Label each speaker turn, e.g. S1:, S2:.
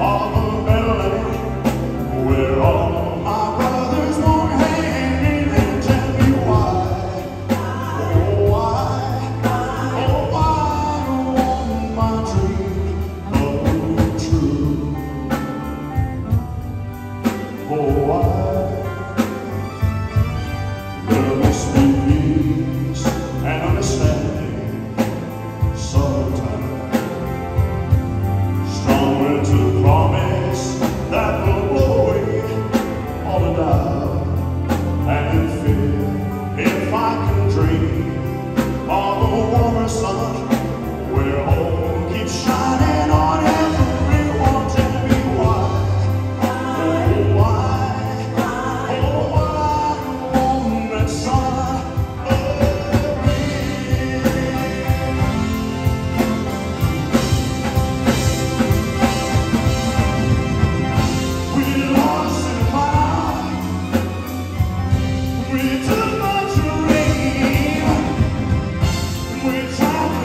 S1: All time.